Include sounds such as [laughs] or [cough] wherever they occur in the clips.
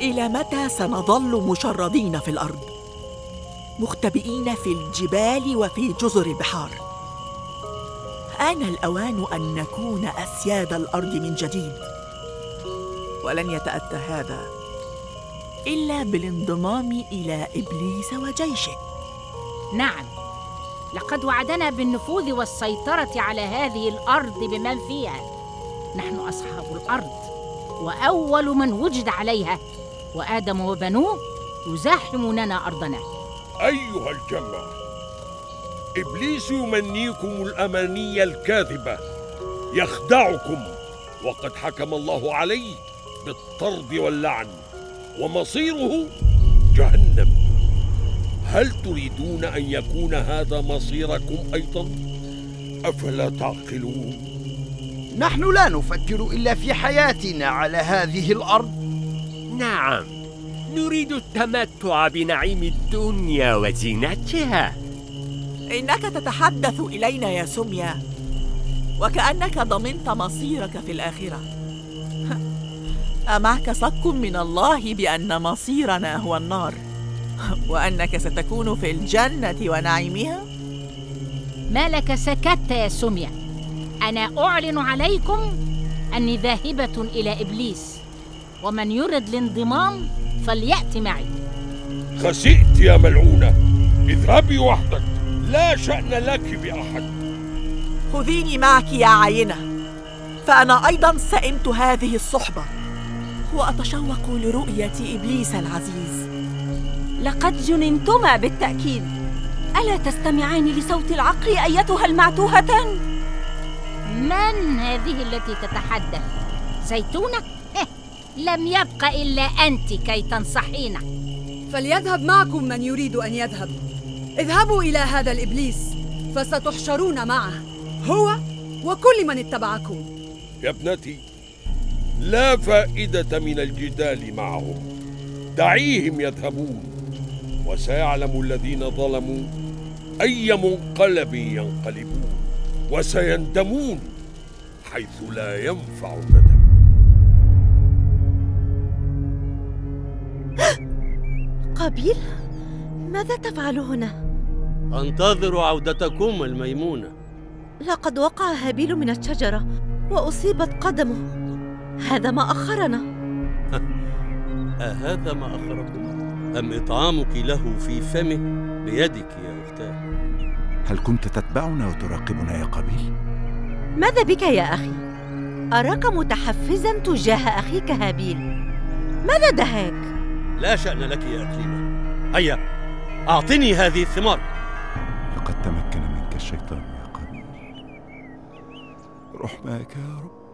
إلى متى سنظل مشردين في الأرض؟ مختبئين في الجبال وفي جزر البحار. آن الأوان أن نكون أسياد الأرض من جديد. ولن يتأتى هذا إلا بالانضمام إلى إبليس وجيشه. نعم. لقد وعدنا بالنفوذ والسيطرة على هذه الأرض بمن فيها. نحن أصحاب الأرض وأول من وجد عليها. وآدم وبنوه يزاحموننا أرضنا أيها الجمع إبليس يمنيكم الأماني الكاذبة يخدعكم وقد حكم الله عليه بالطرد واللعن ومصيره جهنم هل تريدون أن يكون هذا مصيركم أيضا؟ أفلا تعقلون؟ نحن لا نفكر إلا في حياتنا على هذه الأرض نعم. نريد التمتع بنعيم الدنيا وزينتها. إنك تتحدث إلينا يا سميا وكأنك ضمنت مصيرك في الآخرة. أمعك صك من الله بأن مصيرنا هو النار وأنك ستكون في الجنة ونعيمها؟ ما لك سكت يا سمية. أنا أعلن عليكم أني ذاهبة إلى إبليس. ومن يرد الانضمام فليأت معي. خسئت يا ملعونة. اذهبي وحدك. لا شأن لك بأحد. خذيني معك يا عينة. فأنا أيضا سئمت هذه الصحبة. وأتشوق لرؤية إبليس العزيز. لقد جننتما بالتأكيد. ألا تستمعان لصوت العقل أيتها المعتوهتان؟ من هذه التي تتحدث؟ زيتونة؟ لم يبق إلا أنت كي تنصحينا. فليذهب معكم من يريد أن يذهب. اذهبوا إلى هذا الإبليس فستحشرون معه. هو وكل من اتبعكم. يا ابنتي لا فائدة من الجدال معهم دعيهم يذهبون. وسيعلم الذين ظلموا أي منقلب ينقلبون. وسيندمون حيث لا ينفع الندم قابيل؟ ماذا تفعل هنا؟ أنتظر عودتكم الميمونة لقد وقع هابيل من الشجرة وأصيبت قدمه هذا ما أخرنا [laughs] أهذا ما أخركم؟ أم إطعامك له في فمه بيدك يا أختاه؟ هل كنت تتبعنا وتراقبنا يا قابيل؟ ماذا بك يا أخي؟ أراك متحفزا تجاه أخيك هابيل ماذا دهاك؟ لا شأن لك يا أكليمة هيا أعطني هذه الثمار. لقد تمكن منك الشيطان يا قابيل رحماك يا رب.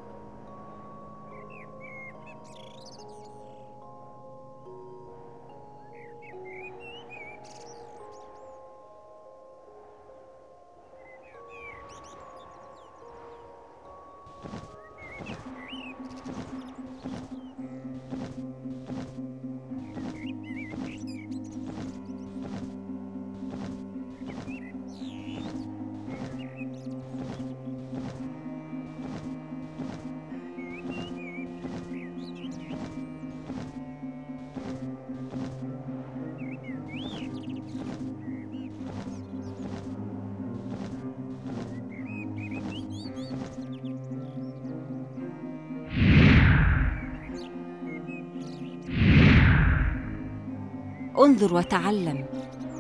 انظر وتعلم.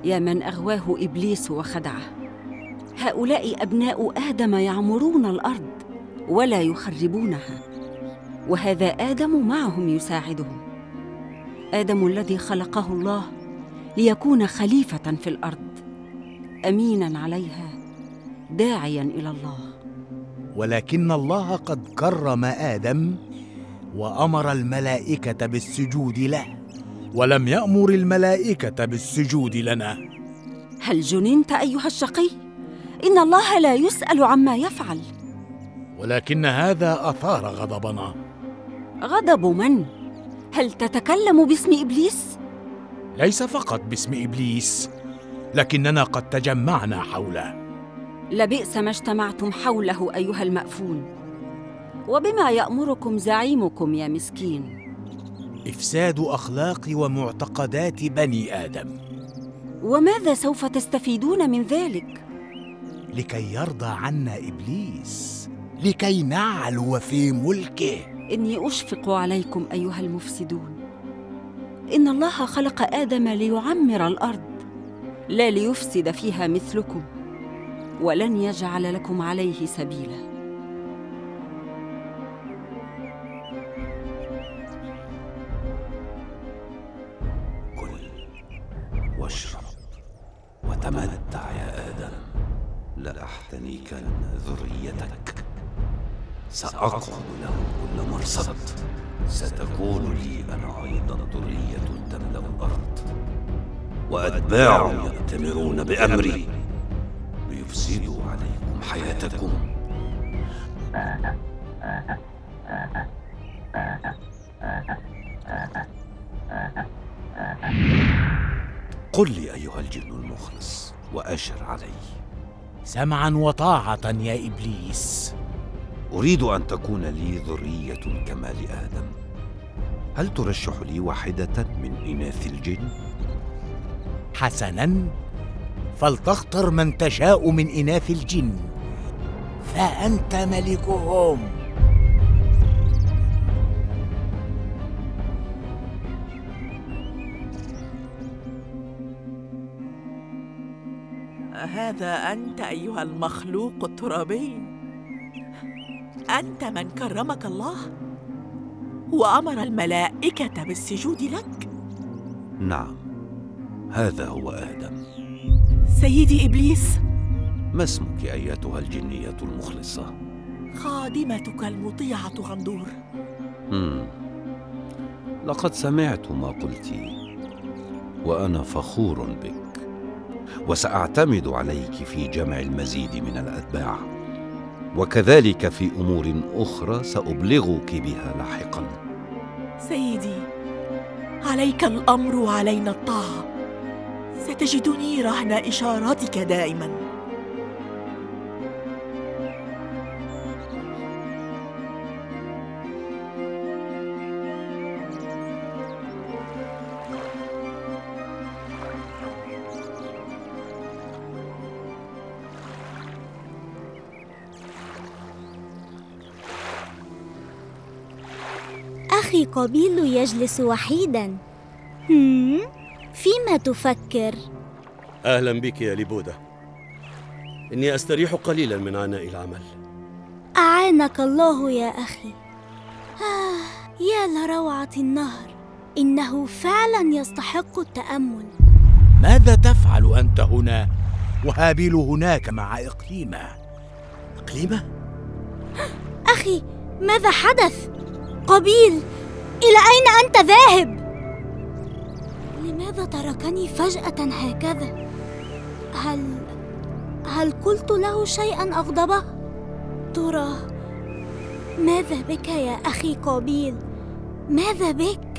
يا من أغواه إبليس وخدعه. هؤلاء أبناء آدم يعمرون الأرض ولا يخربونها. وهذا آدم معهم يساعدهم. آدم الذي خلقه الله ليكون خليفة في الأرض. أمينا عليها داعيا إلى الله. ولكن الله قد كرم آدم وأمر الملائكة بالسجود له. ولم يأمر الملائكة بالسجود لنا هل جننت أيها الشقي؟ إن الله لا يسأل عما يفعل ولكن هذا أثار غضبنا غضب من؟ هل تتكلم باسم إبليس؟ ليس فقط باسم إبليس لكننا قد تجمعنا حوله لبئس ما اجتمعتم حوله أيها المأفون وبما يأمركم زعيمكم يا مسكين إفساد أخلاق ومعتقدات بني آدم. وماذا سوف تستفيدون من ذلك؟ لكي يرضى عنا إبليس لكي نعلو في ملكه. إني أشفق عليكم أيها المفسدون. إن الله خلق آدم ليعمر الأرض لا ليفسد فيها مثلكم ولن يجعل لكم عليه سبيلا. واشرب وتمتع يا آدم. لأحتنكن ذريتك. سأقعد لهم كل مرصد. ستكون لي أنا أيضا ذرية تملأ الأرض. وأتباع يأتمرون بأمري. ليفسدوا عليكم حياتكم. قل لي أيها الجن المخلص وأشر علي. سمعا وطاعة يا إبليس. أريد أن تكون لي ذرية كما لآدم هل ترشح لي واحدة من إناث الجن؟ حسنا فلتختر من تشاء من إناث الجن فأنت ملكهم. هذا أنت أيها المخلوق الترابي؟ أنت من كرمك الله؟ وأمر الملائكة بالسجود لك؟ نعم هذا هو آدم. سيدي إبليس. ما اسمك أيتها الجنية المخلصة؟ خادمتك المطيعة غندور. مم. لقد سمعت ما قلت وأنا فخور بك. وسأعتمد عليك في جمع المزيد من الأتباع. وكذلك في أمور أخرى سأبلغك بها لاحقا. سيدي عليك الأمر وعلينا الطاعة. ستجدني رهن إشاراتك دائما. أخي قبيل يجلس وحيدا. هم؟ فيما تفكر؟ أهلا بك يا لبودة إني أستريح قليلا من عناء العمل. أعانك الله يا أخي. آه يا لروعة النهر. إنه فعلا يستحق التأمل. ماذا تفعل أنت هنا؟ وهابيل هناك مع إقليمة. إقليمة؟ أخي ماذا حدث؟ قبيل! إلى أين أنت ذاهب؟ لماذا تركني فجأة هكذا؟ هل هل قلت له شيئا أغضبه؟ ترى ماذا بك يا أخي قابيل؟ ماذا بك؟